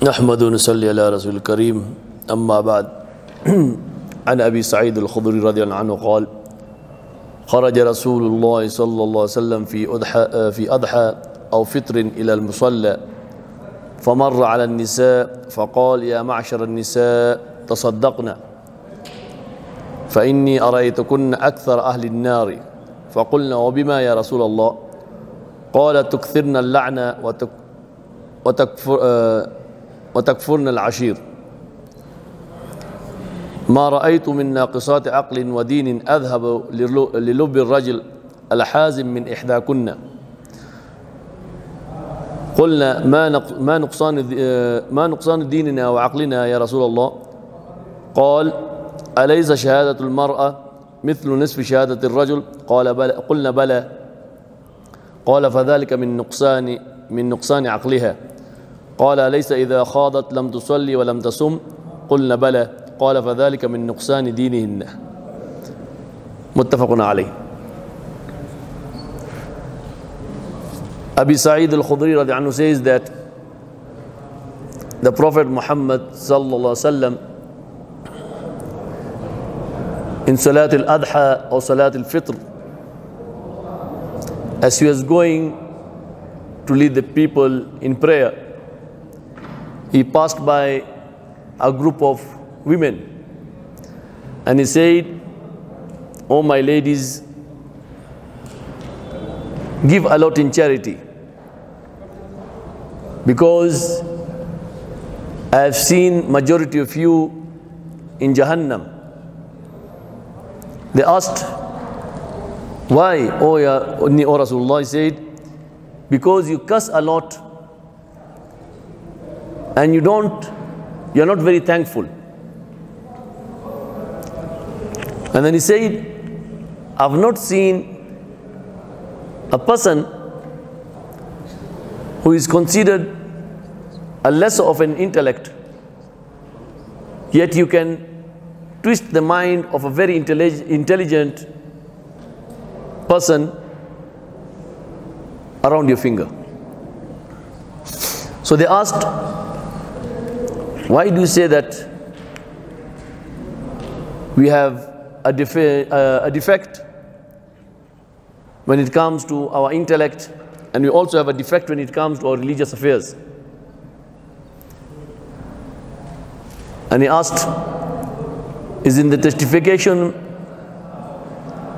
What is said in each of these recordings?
نحمد ونصلي على رسول الكريم. أما بعد. عن أبي سعيد الخضري رضي الله عنه قال خرج رسول الله صلى الله عليه وسلم في أضحى في أضحى أو فطر إلى المصلى فمر على النساء فقال يا معشر النساء تصدقنا. فإني أريتكن أكثر أهل النار. فقلنا وبما يا رسول الله؟ قال تكثرن اللعنة وتك وتكفر آه وتكفرن العشير. ما رأيت من ناقصات عقل ودين أذهب للب الرجل الحازم من إحداكن. قلنا ما ما نقصان ما نقصان ديننا وعقلنا يا رسول الله؟ قال أليس شهادة المرأة مثل نصف شهادة الرجل؟ قال بلى قلنا بلى. قال فذلك من نقصان من نقصان عقلها. قال أليس إذا خاضت لم تصلي ولم تصم قلنا بلى قال فذلك من نقصان دينهن متفق عليه Abi Sa'id al-Khudri anhu says that the Prophet Muhammad sallallahu alaihi wasallam in Salat al-Adha or Salat al-Fitr as he was going to lead the people in prayer he passed by a group of women and he said oh my ladies give a lot in charity because I have seen majority of you in Jahannam. They asked, why, oh, ya, oh Rasulullah said, because you cuss a lot and you don't, you're not very thankful. And then he said, I've not seen a person who is considered a lesser of an intellect, yet you can twist the mind of a very intelligent person around your finger. So they asked, why do you say that we have a, defe uh, a defect when it comes to our intellect and we also have a defect when it comes to our religious affairs. And he asked, Is in the testification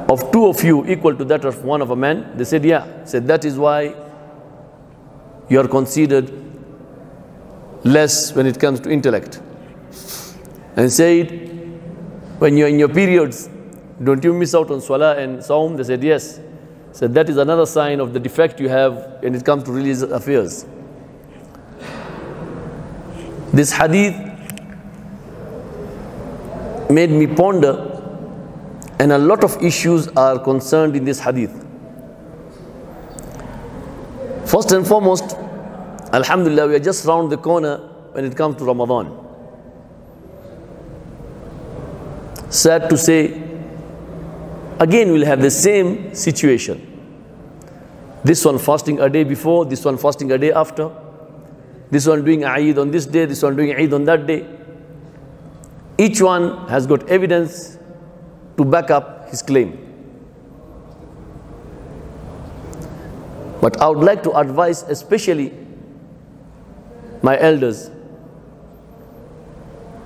of two of you equal to that of one of a man? They said, Yeah. He said, That is why you are considered less when it comes to intellect. And said, When you're in your periods, don't you miss out on Salah and Saum? They said, Yes. So that is another sign of the defect you have when it comes to religious affairs. This hadith made me ponder and a lot of issues are concerned in this hadith. First and foremost, Alhamdulillah, we are just round the corner when it comes to Ramadan. Sad to say, again we'll have the same situation. This one fasting a day before, this one fasting a day after, this one doing Eid on this day, this one doing Eid on that day. Each one has got evidence to back up his claim. But I would like to advise especially my elders.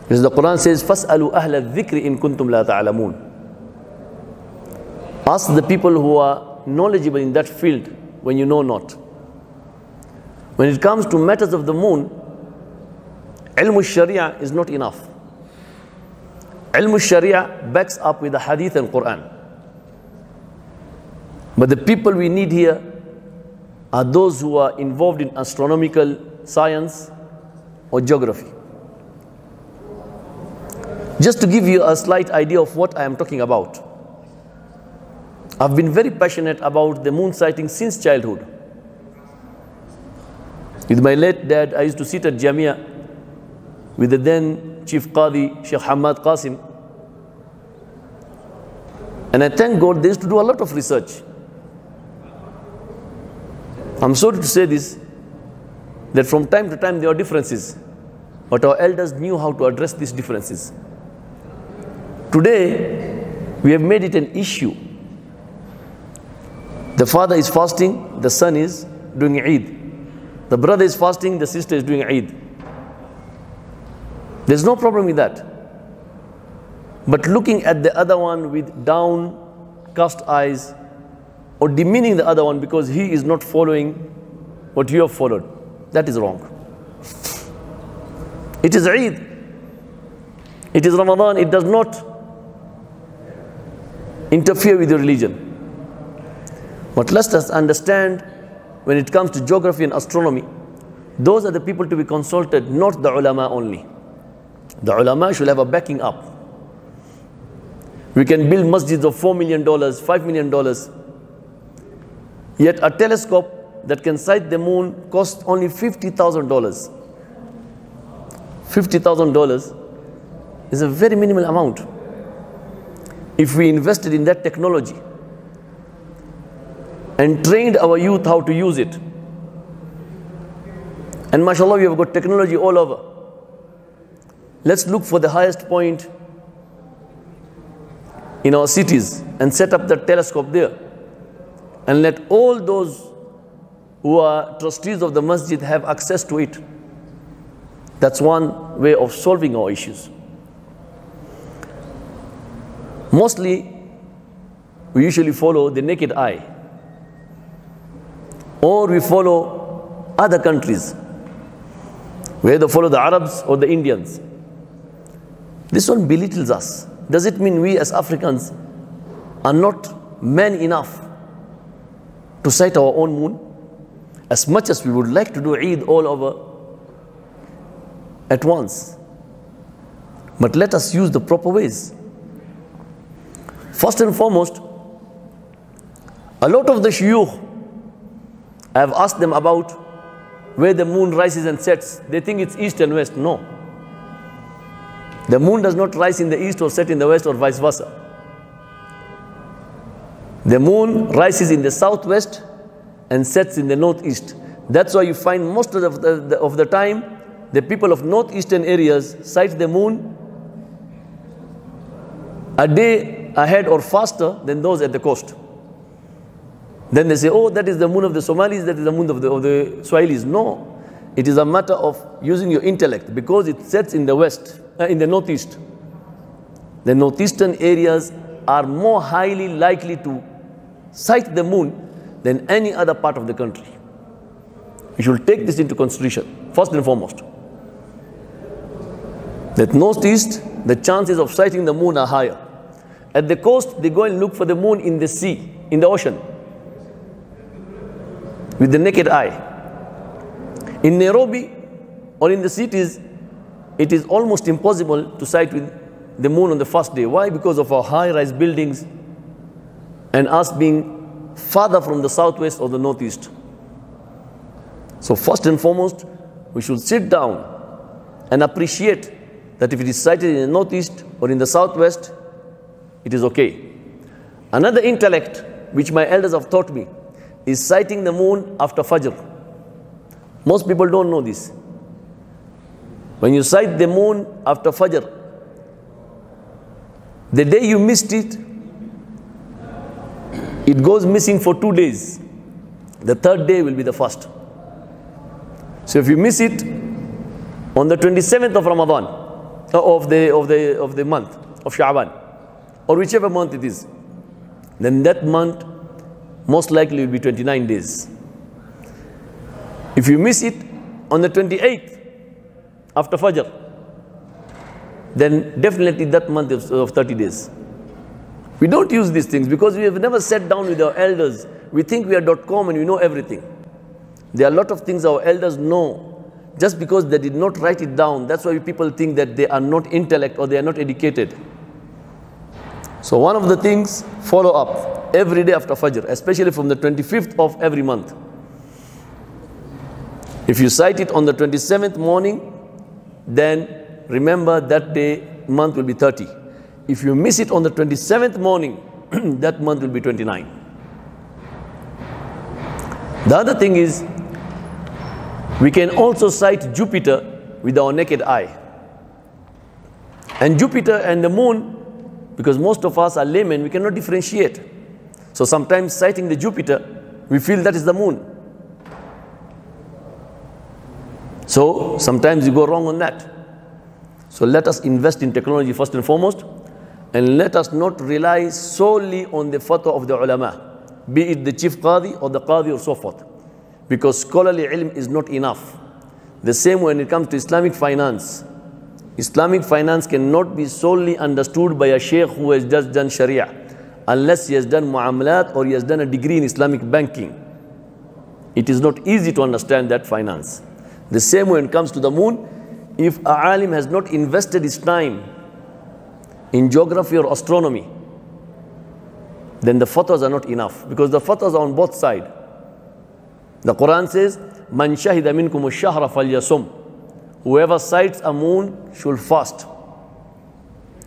Because the Quran says, فَاسْأَلُوا أَهْلَ الذِّكْرِ إِن كُنْتُمْ لَا تَعْلَمُونَ Ask the people who are knowledgeable in that field when you know not. When it comes to matters of the moon, ilm sharia is not enough. Ilm sharia backs up with the hadith and Quran. But the people we need here are those who are involved in astronomical science or geography. Just to give you a slight idea of what I am talking about. I've been very passionate about the moon sighting since childhood. With my late dad, I used to sit at Jamia with the then Chief Qadi, Sheikh Hamad Qasim. And I thank God they used to do a lot of research. I'm sorry to say this, that from time to time there are differences. But our elders knew how to address these differences. Today, we have made it an issue. The father is fasting, the son is doing Eid. The brother is fasting, the sister is doing Eid. There's no problem with that. But looking at the other one with downcast eyes or demeaning the other one because he is not following what you have followed, that is wrong. It is Eid. It is Ramadan. It does not interfere with your religion. But let us understand when it comes to geography and astronomy, those are the people to be consulted, not the ulama only. The ulama should have a backing up. We can build masjids of $4 million, $5 million. Yet a telescope that can sight the moon costs only $50,000. $50,000 is a very minimal amount. If we invested in that technology and trained our youth how to use it, and mashallah, we have got technology all over. Let's look for the highest point in our cities and set up the telescope there. And let all those who are trustees of the masjid have access to it. That's one way of solving our issues. Mostly, we usually follow the naked eye, or we follow other countries. We either follow the Arabs or the Indians. This one belittles us. Does it mean we as Africans are not men enough to sight our own moon? As much as we would like to do Eid all over at once. But let us use the proper ways. First and foremost, a lot of the shuyukh, I have asked them about where the moon rises and sets. They think it's east and west. No. The moon does not rise in the east or set in the west or vice versa. The moon rises in the southwest and sets in the northeast. That's why you find most of the, of the time the people of northeastern areas sight the moon a day ahead or faster than those at the coast. Then they say, oh, that is the moon of the Somalis, that is the moon of the, of the Swahilis. No, it is a matter of using your intellect because it sets in the west, uh, in the northeast. The northeastern areas are more highly likely to sight the moon than any other part of the country. You should take this into consideration, first and foremost. That northeast, the chances of sighting the moon are higher. At the coast, they go and look for the moon in the sea, in the ocean, with the naked eye. In Nairobi or in the cities, it is almost impossible to sight with the moon on the first day. Why? Because of our high-rise buildings and us being farther from the southwest or the northeast. So first and foremost, we should sit down and appreciate that if it is sighted in the northeast or in the southwest, it is okay. Another intellect which my elders have taught me is sighting the moon after Fajr. Most people don't know this. When you sight the moon after Fajr, the day you missed it, it goes missing for two days. The third day will be the first. So if you miss it on the 27th of Ramadan, uh, of the, of the, of the month of Sha'ban, or whichever month it is, then that month most likely will be 29 days. If you miss it on the 28th after Fajr, then definitely that month is of 30 days. We don't use these things because we have never sat down with our elders. We think we are dot .com and we know everything. There are a lot of things our elders know just because they did not write it down, that's why people think that they are not intellect or they are not educated. So one of the things, follow up every day after Fajr, especially from the 25th of every month. If you cite it on the 27th morning, then remember that day, month will be 30. If you miss it on the 27th morning, that month will be 29. The other thing is, we can also sight Jupiter with our naked eye. And Jupiter and the moon, because most of us are laymen, we cannot differentiate. So sometimes sighting the Jupiter, we feel that is the moon. So sometimes you go wrong on that. So let us invest in technology first and foremost, and let us not rely solely on the fatwa of the ulama, be it the chief qadi or the qadi or so forth, because scholarly ilm is not enough. The same when it comes to Islamic finance. Islamic finance cannot be solely understood by a sheikh who has just done sharia, unless he has done muamalat or he has done a degree in Islamic banking. It is not easy to understand that finance. The same when it comes to the moon, if a alim has not invested his time in geography or astronomy, then the fatwas are not enough because the fatwas are on both sides. The Quran says, Man shahida minkum shahra falyasum. Whoever sights a moon should fast.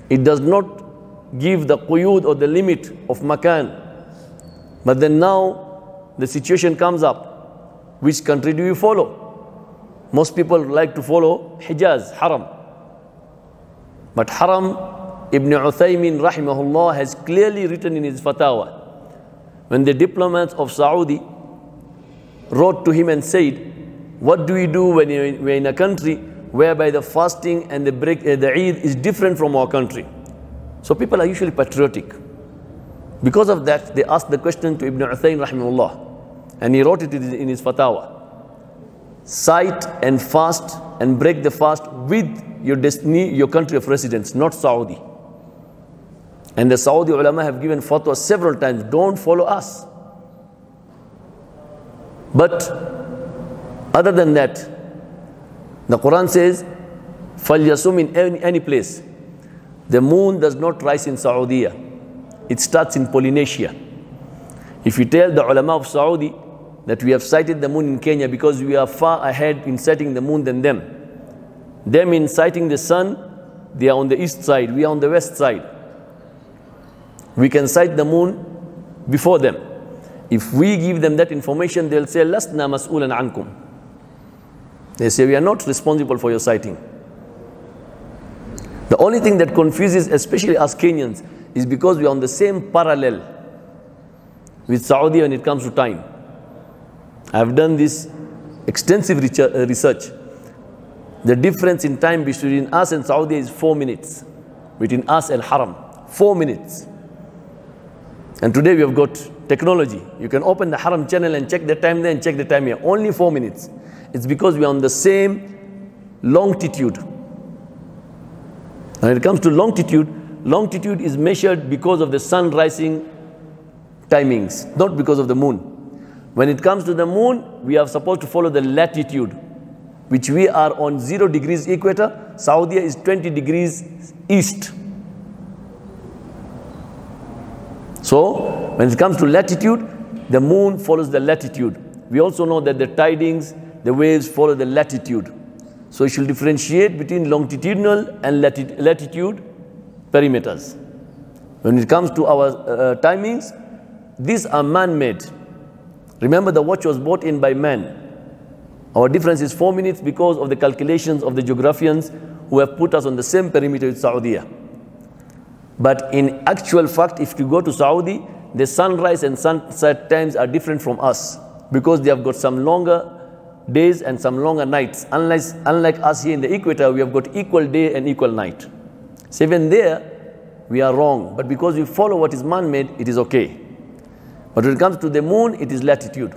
It does not give the quyud or the limit of makan. But then now the situation comes up. Which country do you follow? Most people like to follow Hijaz, Haram. But Haram, Ibn Uthaymin rahimahullah has clearly written in his fatwa. When the diplomats of Saudi wrote to him and said, what do we do when we're in a country whereby the fasting and the, break, uh, the Eid is different from our country? So people are usually patriotic. Because of that, they asked the question to Ibn Uthaymin rahimahullah. And he wrote it in his fatwa sight and fast and break the fast with your destiny, your country of residence, not Saudi. And the Saudi ulama have given fatwa several times don't follow us. But other than that, the Quran says, Falyasum in any, any place. The moon does not rise in Saudi. It starts in Polynesia. If you tell the ulama of Saudi that we have sighted the moon in Kenya because we are far ahead in sighting the moon than them, them in sighting the sun, they are on the east side, we are on the west side. We can sight the moon before them. If we give them that information, they'll say, Lasna mas'ulan ankum. They say, we are not responsible for your sighting. The only thing that confuses, especially us Kenyans, is because we are on the same parallel with Saudi when it comes to time. I've done this extensive uh, research. The difference in time between us and Saudi is four minutes. Between us and Haram, four minutes. And today we have got technology. You can open the Haram channel and check the time there and check the time here. Only four minutes. It's because we are on the same longitude. When it comes to longitude, longitude is measured because of the sun rising timings, not because of the moon. When it comes to the moon, we are supposed to follow the latitude, which we are on 0 degrees equator. Saudi is 20 degrees east. So, when it comes to latitude, the moon follows the latitude. We also know that the tidings, the waves follow the latitude. So, you should differentiate between longitudinal and lati latitude perimeters. When it comes to our uh, timings, these are man-made. Remember the watch was bought in by man. Our difference is four minutes because of the calculations of the geographians who have put us on the same perimeter with Saudi. But in actual fact, if you go to Saudi, the sunrise and sunset times are different from us because they have got some longer days and some longer nights. Unlike, unlike us here in the equator, we have got equal day and equal night. So even there, we are wrong. But because we follow what is man-made, it is okay. But when it comes to the moon, it is latitude.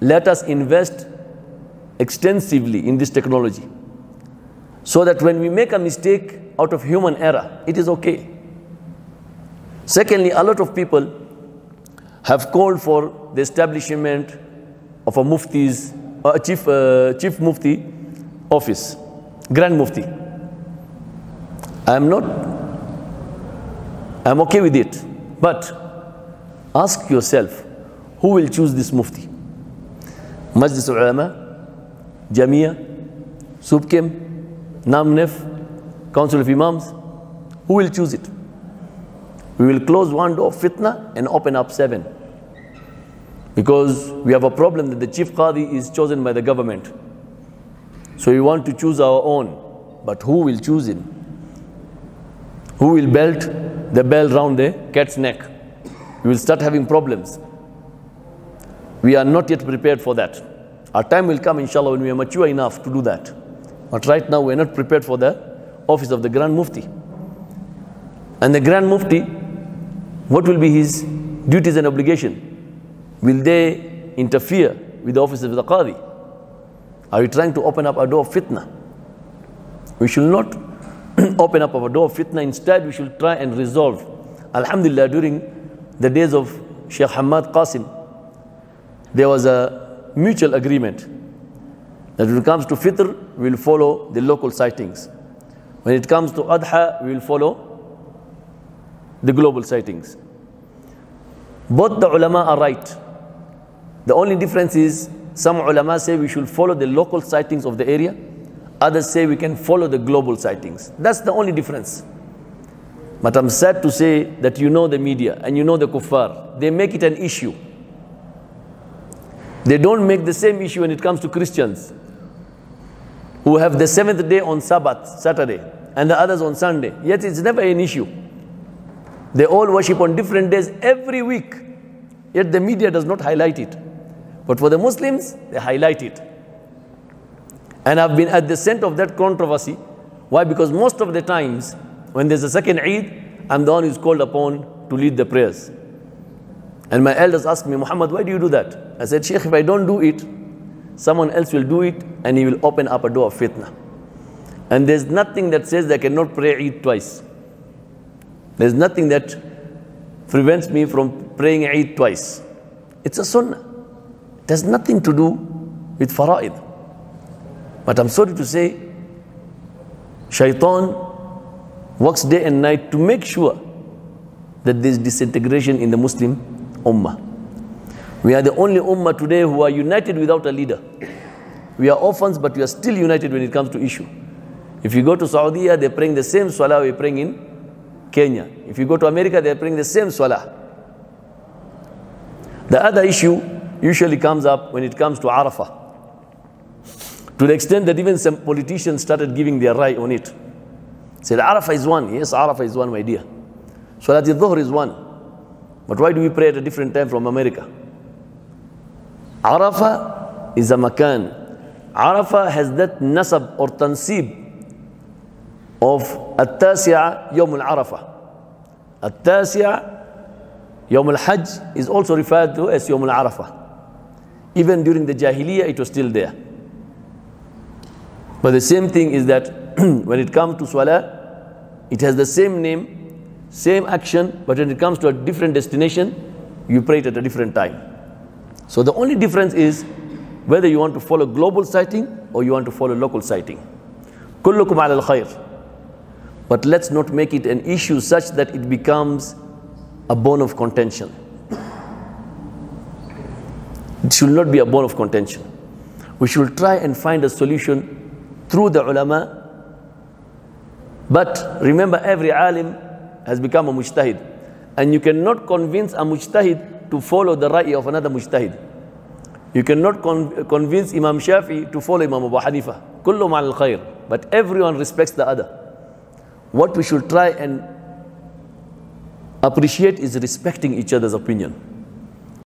Let us invest extensively in this technology so that when we make a mistake out of human error, it is okay. Secondly, a lot of people have called for the establishment of a mufti's, a chief, uh, chief mufti office, grand mufti. I am not, I'm okay with it. But Ask yourself, who will choose this mufti? Majlis ulama, Jamia, SUPKEM, NAMLEF, Council of Imams, who will choose it? We will close one door, of fitna, and open up seven. Because we have a problem that the chief qadi is chosen by the government. So we want to choose our own. But who will choose him? Who will belt the bell round the cat's neck? We will start having problems. We are not yet prepared for that. Our time will come, inshallah, when we are mature enough to do that. But right now, we are not prepared for the office of the Grand Mufti. And the Grand Mufti, what will be his duties and obligation? Will they interfere with the office of the Qadi? Are we trying to open up a door of fitna? We should not open up our door of fitna. Instead, we should try and resolve. Alhamdulillah, during the days of Sheikh Hamad Qasim, there was a mutual agreement that when it comes to fitr, we will follow the local sightings. When it comes to adha, we will follow the global sightings. Both the ulama are right. The only difference is some ulama say we should follow the local sightings of the area. Others say we can follow the global sightings. That's the only difference. But I'm sad to say that you know the media and you know the kuffar. They make it an issue. They don't make the same issue when it comes to Christians who have the seventh day on Sabbath, Saturday, and the others on Sunday. Yet it's never an issue. They all worship on different days every week. Yet the media does not highlight it. But for the Muslims, they highlight it. And I've been at the center of that controversy. Why? Because most of the times, when there's a second Eid, I'm the one who's called upon to lead the prayers. And my elders asked me, Muhammad, why do you do that? I said, Sheikh, if I don't do it, someone else will do it and he will open up a door of fitna. And there's nothing that says they cannot pray Eid twice. There's nothing that prevents me from praying Eid twice. It's a sunnah. It has nothing to do with fara'id. But I'm sorry to say, shaitan works day and night to make sure that there's disintegration in the Muslim ummah. We are the only ummah today who are united without a leader. We are orphans, but we are still united when it comes to issue. If you go to Saudi, they're praying the same salah we're praying in Kenya. If you go to America, they're praying the same salah. The other issue usually comes up when it comes to Arafah. To the extent that even some politicians started giving their right on it. Said Arafah is one. Yes, Arafah is one, my dear. Salat al-Dhuhr is one. But why do we pray at a different time from America? Arafah is a makan. Arafah has that nasab or tansib of التاسعة يوم العرفة التاسعة يوم الحج is also referred to as يوم العرفة even during the Jahiliyyah it was still there but the same thing is that when it comes to Salah it has the same name same action but when it comes to a different destination you pray it at a different time so the only difference is whether you want to follow global sighting or you want to follow local sighting كلكم على الخير but let's not make it an issue such that it becomes a bone of contention. It should not be a bone of contention. We should try and find a solution through the ulama. But remember, every alim has become a mujtahid. And you cannot convince a mujtahid to follow the right of another mujtahid. You cannot con convince Imam Shafi to follow Imam Abu Hanifa. Kullu al khair. But everyone respects the other what we should try and appreciate is respecting each other's opinion.